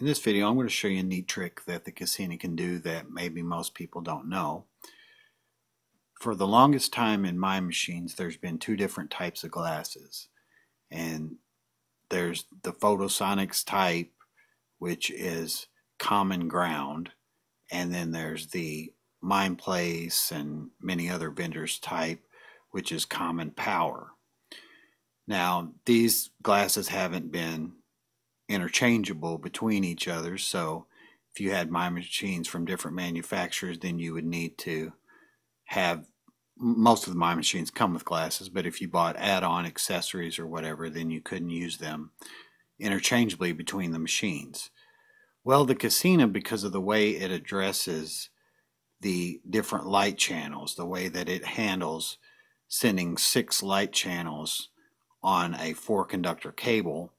In this video, I'm going to show you a neat trick that the Kasina can do that maybe most people don't know. For the longest time in mind machines, there's been two different types of glasses. And there's the Photosonix type, which is common ground. And then there's the MindPlace and many other vendors type, which is common power. Now, these glasses haven't been interchangeable between each other. So if you had mind machines from different manufacturers, then you would need to have most of the mind machines come with glasses, but if you bought add-on accessories or whatever, then you couldn't use them interchangeably between the machines. Well, the Kasina, because of the way it addresses the different light channels, the way that it handles sending six light channels on a four conductor cable,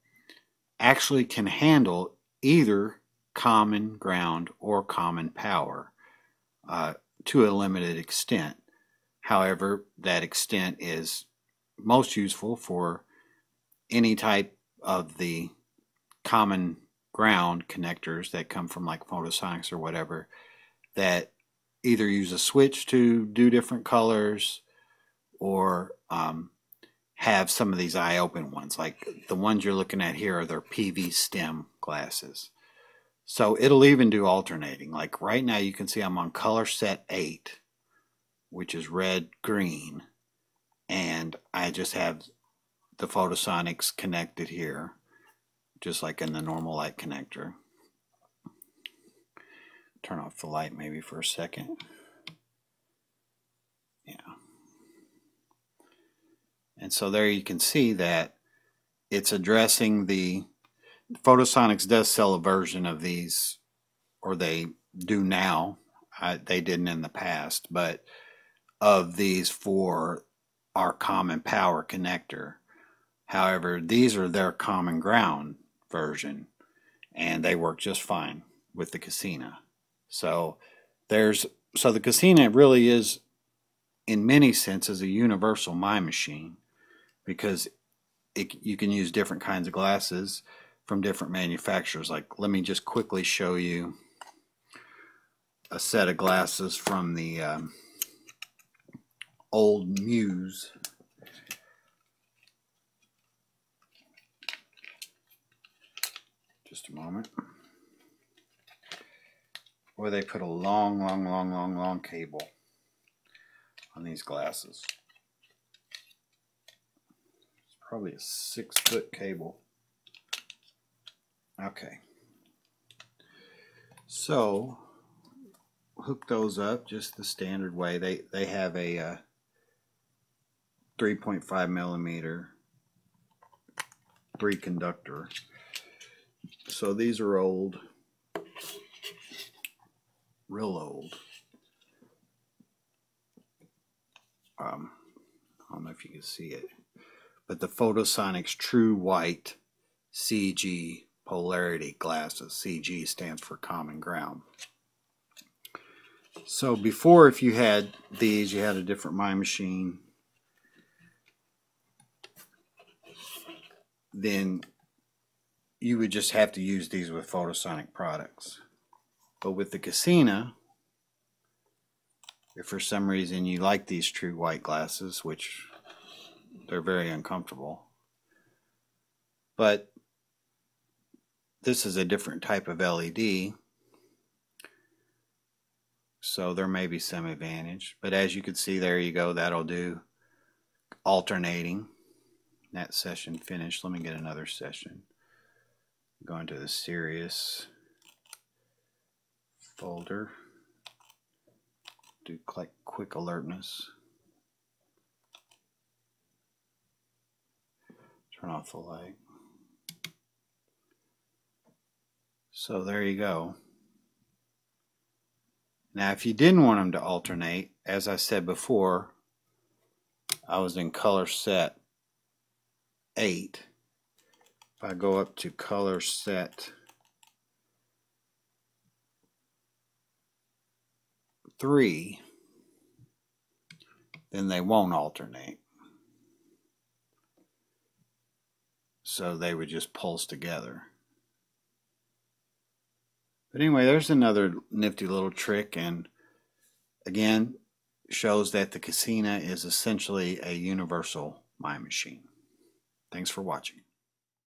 actually can handle either common ground or common power uh, to a limited extent. However, that extent is most useful for any type of the common ground connectors that come from like Photosonix or whatever that either use a switch to do different colors or um, have some of these eye open ones. Like the ones you're looking at here are their PV stem glasses. So it'll even do alternating. Like right now you can see I'm on color set 8, which is red, green. And I just have the Photosonix connected here, just like in the normal light connector. Turn off the light maybe for a second. Yeah. And so there you can see that it's addressing the Photosonix does sell a version of these, or they do now. I, they didn't in the past, but of these for our common power connector. However, these are their common ground version, and they work just fine with the Kasina. So there's so the Kasina really is, in many senses, a universal mind machine because it, you can use different kinds of glasses from different manufacturers. Like, let me just quickly show you a set of glasses from the um, old Muse. Just a moment. Where they put a long, long, long, long, long cable on these glasses probably a six foot cable. Okay. So hook those up just the standard way. They they have a uh, 3.5 millimeter three conductor. So these are old, real old. Um, I don't know if you can see it but the Photosonix True White CG polarity glasses. CG stands for common ground. So before, if you had these, you had a different Mind Machine. Then you would just have to use these with Photosonic products. But with the Kasina, if for some reason you like these true white glasses, which they're very uncomfortable. But this is a different type of LED. So there may be some advantage. But as you can see, there you go. That'll do alternating. That session finished. Let me get another session. Go into the Sirius folder. Do click quick alertness. Turn off the light. So there you go. Now if you didn't want them to alternate, as I said before, I was in color set 8. If I go up to color set 3, then they won't alternate. So they would just pulse together. But anyway, there's another nifty little trick, and again, shows that the Kasina is essentially a universal mind machine. Thanks for watching.